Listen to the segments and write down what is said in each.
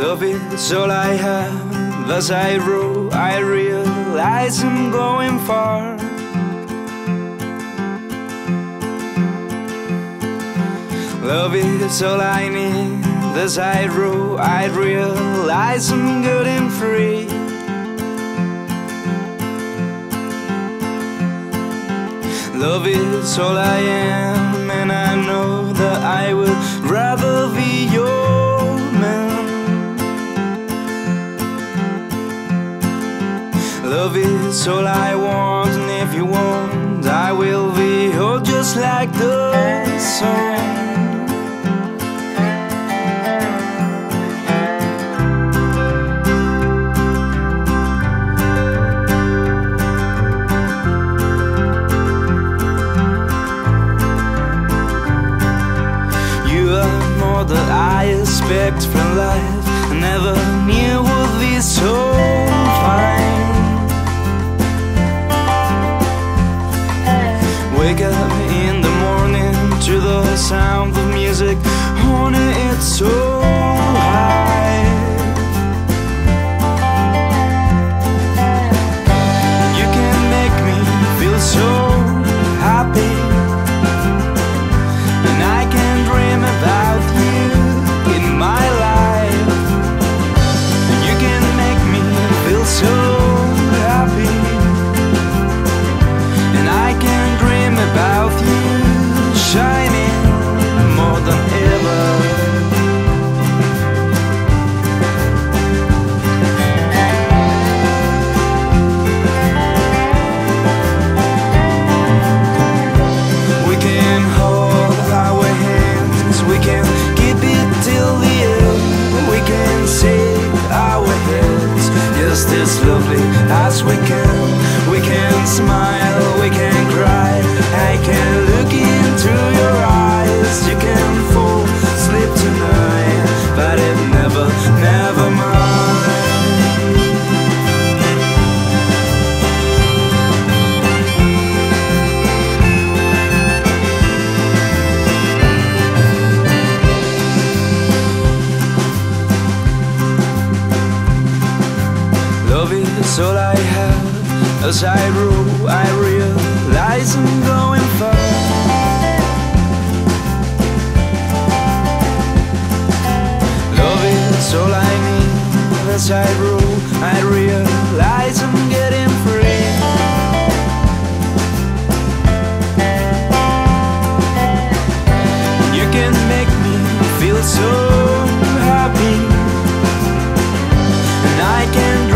Love is all I have. As I roll, I realize I'm going far. Love is all I need. As I roll, I realize I'm good and free. Love is all I am, and I know that I would Love is all I want, and if you want, I will be all just like the song. You are more than I expect from life. I never knew would be so just as lovely as we can. We can smile, we can cry. Love is all I have. As I roll, I realize I'm going far. Love is all I need. As I roll, I realize I'm getting free. You can make me feel so happy. And I can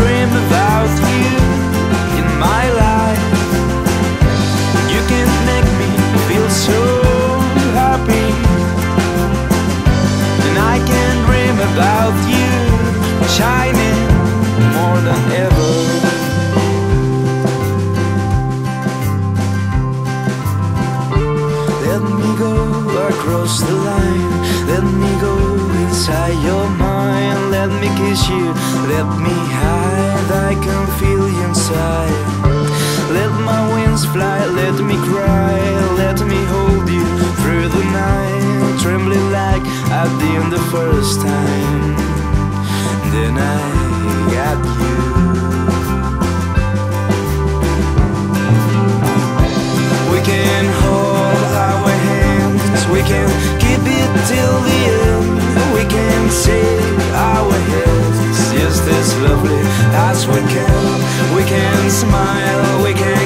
shining more than ever. Let me go across the line. Let me go inside your mind. Let me kiss you. Let me hide. I can feel you inside. Let my wings fly. Let me cry. Let me hold you through the night. Lovely as we can. We can smile, we can